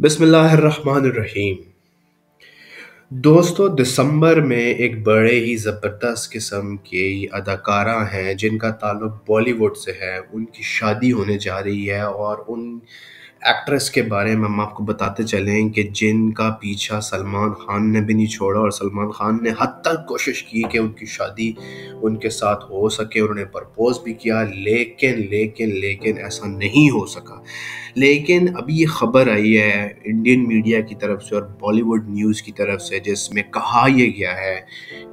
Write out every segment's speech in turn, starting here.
बिस्मिल्लाहिर्रहमानिर्रहीम। दोस्तों, दिसंबर में एक बड़े ही ज़बरदस्त किस्म के अदाकारा हैं, जिनका ताल्लुक बॉलीवुड से है। उनकी शादी होने जा रही है और उन एक्ट्रेस के बारे में हम आपको बताते चलें कि जिनका पीछा सलमान खान ने भी नहीं छोड़ा और सलमान खान ने हद तक कोशिश की कि उनकी शादी उनके साथ हो सके, उन्होंने प्रपोज भी किया, लेकिन लेकिन लेकिन ऐसा नहीं हो सका। लेकिन अभी ये खबर आई है इंडियन मीडिया की तरफ़ से और बॉलीवुड न्यूज़ की तरफ़ से, जिसमें कहा यह गया है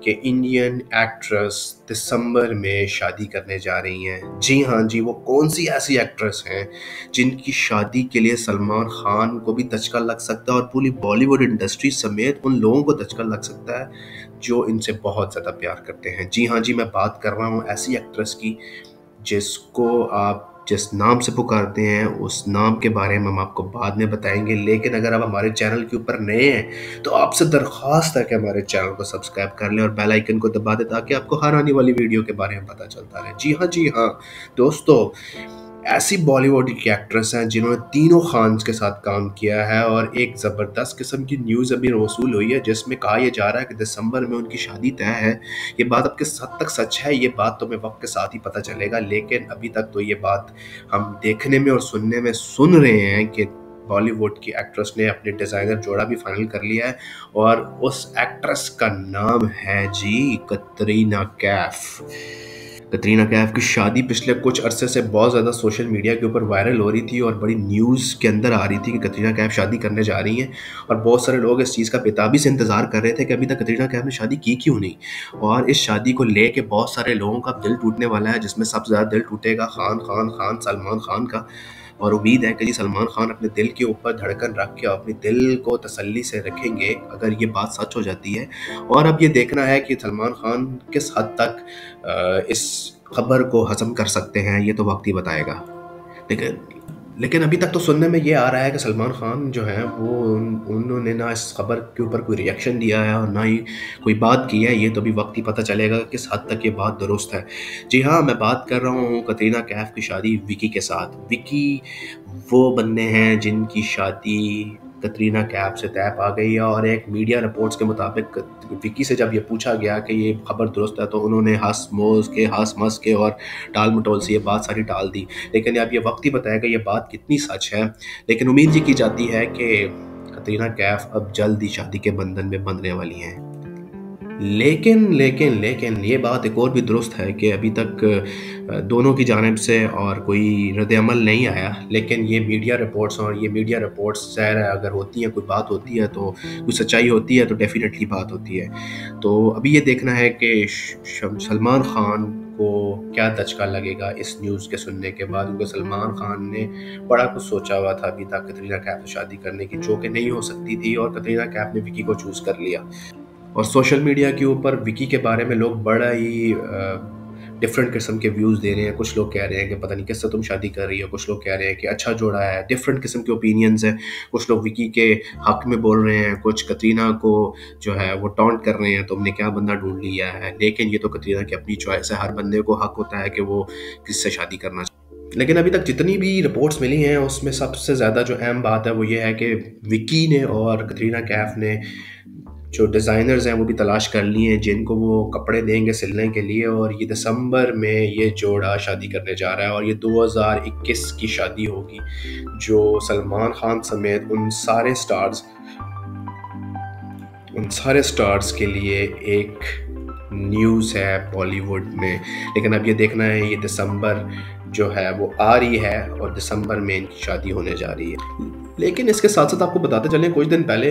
कि इंडियन एक्ट्रेस दिसंबर में शादी करने जा रही हैं। जी हाँ जी, वो कौन सी ऐसी एक्ट्रेस हैं जिनकी शादी के लिए सलमान खान को भी दचका लग सकता है और पूरी बॉलीवुड इंडस्ट्री समेत उन लोगों को दचका लग सकता है जो इनसे बहुत ज़्यादा प्यार करते हैं। जी हाँ जी, मैं बात कर रहा हूँ ऐसी एक्ट्रेस की जिसको आप जिस नाम से पुकारते हैं, उस नाम के बारे में हम आपको बाद में बताएँगे। लेकिन अगर आप हमारे चैनल के ऊपर नए हैं तो आपसे दरख्वास्त है कि हमारे चैनल को सब्सक्राइब कर लें और बेल आइकन को दबा दें ताकि आपको हर आने वाली वीडियो के बारे में पता चलता रहे। जी हाँ जी हाँ। दोस्तों ऐसी बॉलीवुड की एक्ट्रेस हैं जिन्होंने तीनों खान के साथ काम किया है और एक ज़बरदस्त किस्म की न्यूज़ अभी वसूल हुई है, जिसमें कहा यह जा रहा है कि दिसंबर में उनकी शादी तय है। ये बात अब किस हद तक सच है, ये बात तो हमें वक्त के साथ ही पता चलेगा, लेकिन अभी तक तो ये बात हम देखने में और सुनने में सुन रहे हैं कि बॉलीवुड की एक्ट्रेस ने अपने डिज़ाइनर जोड़ा भी फाइनल कर लिया है और उस एक्ट्रेस का नाम है जी कतरीना कैफ। कतरीना कैफ की शादी पिछले कुछ अरसे से बहुत ज़्यादा सोशल मीडिया के ऊपर वायरल हो रही थी और बड़ी न्यूज़ के अंदर आ रही थी कि कतरीना कैफ शादी करने जा रही हैं। और बहुत सारे लोग इस चीज़ का बेताबी से इंतज़ार कर रहे थे कि अभी तक कतरीना कैफ ने शादी की क्यों नहीं। और इस शादी को ले बहुत सारे लोगों का दिल टूटने वाला है, जिसमें सबसे ज़्यादा दिल टूटेगा खान खान खान, सलमान खान का। और उम्मीद है कि जी सलमान खान अपने दिल के ऊपर धड़कन रख के अपने दिल को तसल्ली से रखेंगे, अगर ये बात सच हो जाती है। और अब ये देखना है कि सलमान खान किस हद तक इस खबर को हजम कर सकते हैं, ये तो वक्त ही बताएगा। लेकिन लेकिन अभी तक तो सुनने में ये आ रहा है कि सलमान खान जो है वो उन, उन्होंने ना इस खबर के ऊपर कोई रिएक्शन दिया है और ना ही कोई बात की है। ये तो अभी वक्त ही पता चलेगा किस हद तक ये बात दुरुस्त है। जी हाँ मैं बात कर रहा हूँ कतरीना कैफ की शादी विकी के साथ। विकी वो बंदे हैं जिनकी शादी कतरीना कैफ से तैप आ गई है और एक मीडिया रिपोर्ट्स के मुताबिक विक्की से जब ये पूछा गया कि ये खबर दुरुस्त है तो उन्होंने हंस मोज के, हंस मस के और टाल मटोल से ये बात सारी टाल दी। लेकिन अब ये वक्त ही बताया बताएगा ये बात कितनी सच है। लेकिन उम्मीद ये की जाती है कि कतरीना कैफ अब जल्द ही शादी के बंधन में बंधने वाली हैं। लेकिन लेकिन लेकिन ये बात एक और भी दुरुस्त है कि अभी तक दोनों की जानब से और कोई रद्दमल नहीं आया। लेकिन ये मीडिया रिपोर्ट्स और ये मीडिया रिपोर्ट्स ज़ाहिर है, अगर होती हैं, कोई बात होती है तो कोई सच्चाई होती है तो डेफिनेटली बात होती है। तो अभी ये देखना है कि सलमान ख़ान को क्या दचका लगेगा इस न्यूज़ के सुनने के बाद, क्योंकि सलमान खान ने बड़ा कुछ सोचा हुआ था अभी तक, कतरीना कैफ से शादी करने की, जो कि नहीं हो सकती थी और कतरीना कैफ ने विकी को चूज़ कर लिया। और सोशल मीडिया के ऊपर विकी के बारे में लोग बड़ा ही डिफरेंट किस्म के व्यूज़ दे रहे हैं। कुछ लोग कह रहे हैं कि पता नहीं किससे तुम शादी कर रही हो, कुछ लोग कह रहे हैं कि अच्छा जोड़ा है। डिफरेंट किस्म के ओपिनियंस हैं। कुछ लोग विकी के हक में बोल रहे हैं। कुछ कतरीना को जो है वो टॉन्ट कर रहे हैं, तुमने क्या बंदा ढूंढ लिया है? लेकिन ये तो कतरीना की अपनी चॉइस है। हर बंदे को हक होता है कि वो किससे शादी करना लेकिन अभी तक जितनी भी रिपोर्ट्स मिली हैं, उसमें सबसे ज़्यादा जो अहम बात है वो ये है कि विकी ने और कतरीना कैफ ने जो डिज़ाइनर्स हैं, वो भी तलाश कर लिए हैं, जिनको वो कपड़े देंगे सिलने के लिए और ये दिसंबर में ये जोड़ा शादी करने जा रहा है और ये 2021 की शादी होगी, जो सलमान खान समेत उन सारे स्टार्स उन सारे स्टार्स के लिए एक न्यूज़ है बॉलीवुड में। लेकिन अब ये देखना है, ये दिसंबर जो है, वो आ रही है और दिसंबर में इनकी शादी होने जा रही है। लेकिन इसके साथ साथ आपको बताते चलें, कुछ दिन पहले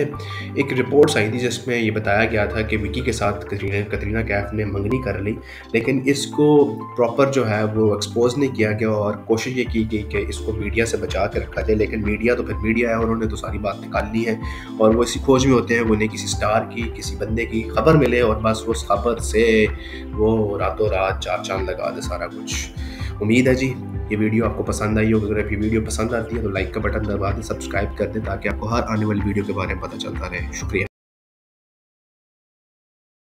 एक रिपोर्ट्स आई थी जिसमें ये बताया गया था कि विकी के साथ कतरीना कतरीना कैफ ने मंगनी कर ली, लेकिन इसको प्रॉपर जो है वो एक्सपोज नहीं किया गया और कोशिश ये की गई कि इसको मीडिया से बचा के रखा जाए, लेकिन मीडिया तो फिर मीडिया है उन्होंने तो सारी बात निकाल ली है और वो इसी खोज में होते हैं उन्हें किसी स्टार की, किसी बंदे की खबर मिले और बस उस खबर से वो रातों रात चार चाँद लगा दे सारा कुछ। उम्मीद है जी। ये वीडियो आपको पसंद आई होगी अगर ये वीडियो पसंद आती है तो लाइक का बटन दबा दें सब्सक्राइब कर दें ताकि आपको हर आने वाली वीडियो के बारे में पता चलता रहे। शुक्रिया।